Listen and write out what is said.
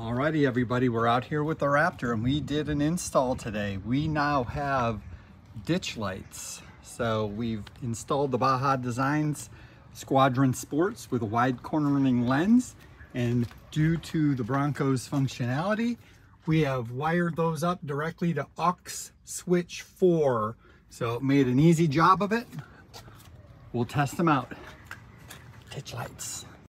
Alrighty everybody, we're out here with the Raptor and we did an install today. We now have ditch lights. So we've installed the Baja Designs Squadron Sports with a wide cornering lens and due to the Bronco's functionality, we have wired those up directly to aux switch 4. So it made an easy job of it. We'll test them out. Ditch lights.